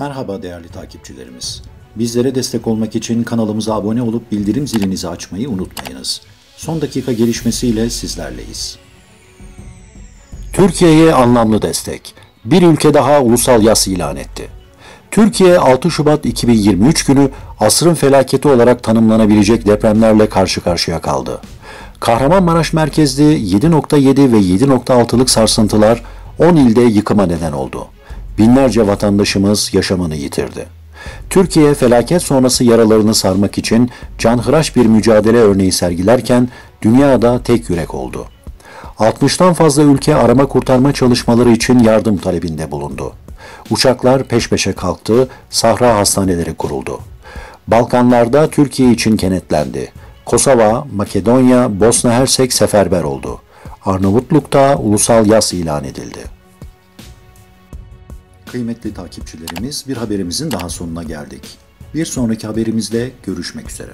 Merhaba değerli takipçilerimiz. Bizlere destek olmak için kanalımıza abone olup bildirim zilinizi açmayı unutmayınız. Son dakika gelişmesiyle sizlerleyiz. Türkiye'ye anlamlı destek. Bir ülke daha ulusal yas ilan etti. Türkiye 6 Şubat 2023 günü asrın felaketi olarak tanımlanabilecek depremlerle karşı karşıya kaldı. Kahramanmaraş merkezli 7.7 ve 7.6'lık sarsıntılar 10 ilde yıkıma neden oldu. Binlerce vatandaşımız yaşamını yitirdi. Türkiye felaket sonrası yaralarını sarmak için canhıraş bir mücadele örneği sergilerken dünyada tek yürek oldu. 60'tan fazla ülke arama kurtarma çalışmaları için yardım talebinde bulundu. Uçaklar peş peşe kalktı, sahra hastaneleri kuruldu. Balkanlarda Türkiye için kenetlendi. Kosova, Makedonya, Bosna Hersek seferber oldu. Arnavutluk'ta ulusal yas ilan edildi. Kıymetli takipçilerimiz bir haberimizin daha sonuna geldik. Bir sonraki haberimizde görüşmek üzere.